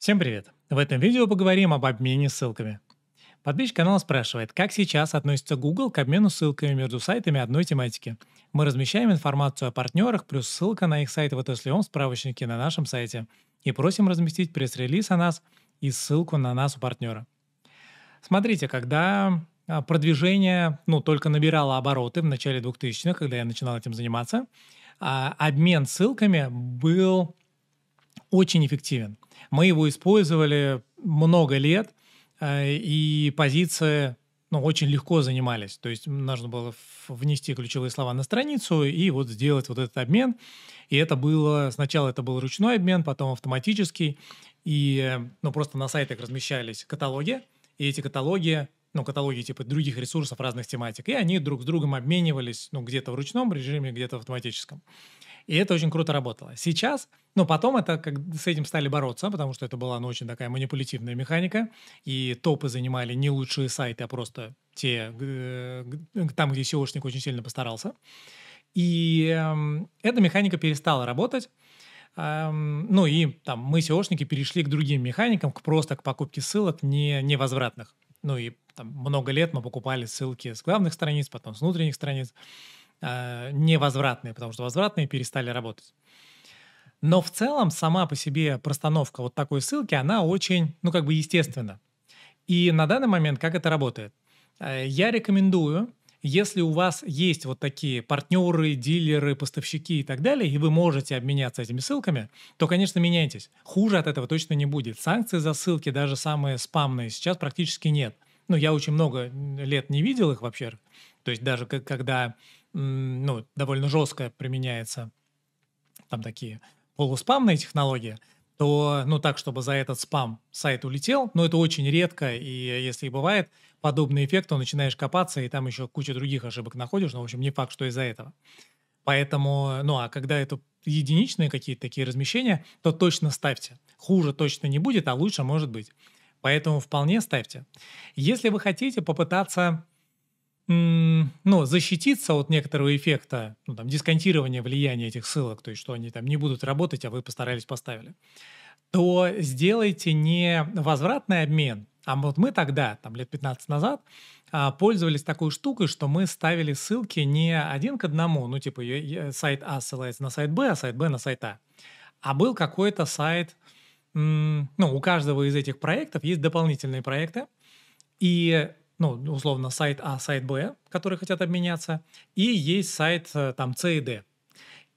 Всем привет! В этом видео поговорим об обмене ссылками. Подписчик канала спрашивает, как сейчас относится Google к обмену ссылками между сайтами одной тематики. Мы размещаем информацию о партнерах плюс ссылка на их сайт в отраслевом справочнике на нашем сайте и просим разместить пресс-релиз о нас и ссылку на нас у партнера. Смотрите, когда а, продвижение ну, только набирало обороты в начале 2000-х, когда я начинал этим заниматься, а, обмен ссылками был очень эффективен. Мы его использовали много лет, э, и позиции ну, очень легко занимались. То есть нужно было внести ключевые слова на страницу и вот сделать вот этот обмен. И это было, сначала это был ручной обмен, потом автоматический. И ну, просто на сайтах размещались каталоги, и эти каталоги, ну, каталоги типа других ресурсов разных тематик, и они друг с другом обменивались, ну, где-то в ручном режиме, где-то в автоматическом. И это очень круто работало. Сейчас, ну, потом это как с этим стали бороться, потому что это была, ну, очень такая манипулятивная механика, и топы занимали не лучшие сайты, а просто те, там, где SEOшник очень сильно постарался. И э, эта механика перестала работать, эм, ну и там мы, SEOшники, перешли к другим механикам, к просто к покупке ссылок не, невозвратных. Ну и там много лет мы покупали ссылки с главных страниц, потом с внутренних страниц невозвратные, потому что возвратные перестали работать. Но в целом сама по себе простановка вот такой ссылки, она очень, ну как бы естественна. И на данный момент как это работает? Э, я рекомендую, если у вас есть вот такие партнеры, дилеры, поставщики и так далее, и вы можете обменяться этими ссылками, то, конечно, меняйтесь. Хуже от этого точно не будет. Санкции за ссылки, даже самые спамные, сейчас практически нет. Ну, я очень много лет не видел их вообще. То есть даже когда ну, довольно жестко применяется там такие полуспамные технологии, то, ну, так, чтобы за этот спам сайт улетел, но это очень редко, и если и бывает подобный эффект, то начинаешь копаться, и там еще куча других ошибок находишь, но, в общем, не факт, что из-за этого. Поэтому, ну, а когда это единичные какие-то такие размещения, то точно ставьте. Хуже точно не будет, а лучше может быть. Поэтому вполне ставьте. Если вы хотите попытаться ну, защититься от некоторого эффекта, ну, там, дисконтирования влияния этих ссылок, то есть что они там не будут работать, а вы постарались поставили, то сделайте не возвратный обмен, а вот мы тогда, там лет 15 назад, а, пользовались такой штукой, что мы ставили ссылки не один к одному, ну типа сайт А ссылается на сайт Б, а сайт Б на сайт А, а был какой-то сайт, ну у каждого из этих проектов есть дополнительные проекты, и ну, условно, сайт А, сайт Б, которые хотят обменяться, и есть сайт э, там С и Д.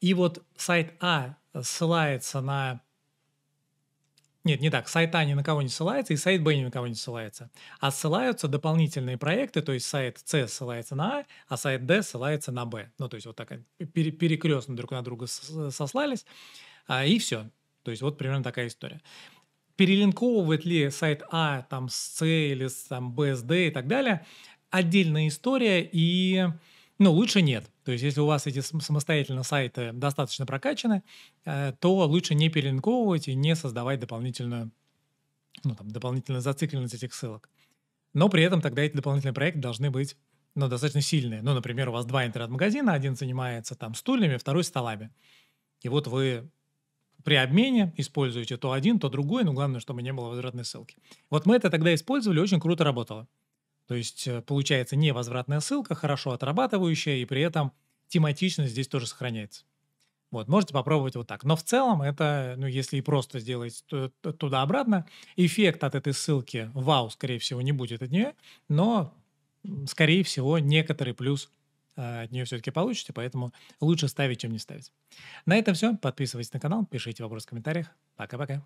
И вот сайт А ссылается на... Нет, не так. Сайт А ни на кого не ссылается, и сайт Б ни на кого не ссылается. А ссылаются дополнительные проекты, то есть сайт С ссылается на А, а сайт Д ссылается на Б. Ну, то есть вот так перекрестно друг на друга сослались, а, и все. То есть вот примерно такая история перелинковывает ли сайт А там с C или с там BSD и так далее, отдельная история, и ну, лучше нет. То есть, если у вас эти самостоятельно сайты достаточно прокачаны, э, то лучше не перелинковывать и не создавать дополнительную, ну, там, дополнительную зацикленность этих ссылок. Но при этом тогда эти дополнительные проекты должны быть ну, достаточно сильные. Ну, например, у вас два интернет-магазина, один занимается там стульями, второй столами. И вот вы при обмене используете то один, то другой, но главное, чтобы не было возвратной ссылки. Вот мы это тогда использовали, очень круто работало. То есть э, получается невозвратная ссылка, хорошо отрабатывающая, и при этом тематичность здесь тоже сохраняется. Вот, можете попробовать вот так. Но в целом это, ну, если и просто сделать туда-обратно, эффект от этой ссылки вау, скорее всего, не будет от нее, но, скорее всего, некоторый плюс от нее все-таки получите, поэтому лучше ставить, чем не ставить. На этом все. Подписывайтесь на канал, пишите вопросы в комментариях. Пока-пока.